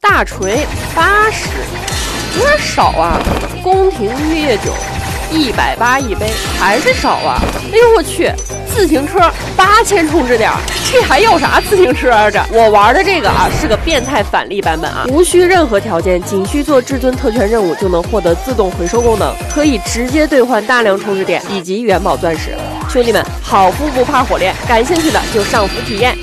大锤八十，有点少啊。宫廷玉液酒一百八一杯，还是少啊。哎呦我去！自行车八千充值点，这还要啥自行车啊？这我玩的这个啊是个变态返利版本啊，无需任何条件，仅需做至尊特权任务就能获得自动回收功能，可以直接兑换大量充值点以及元宝钻石。兄弟们，好夫不怕火炼，感兴趣的就上服体验。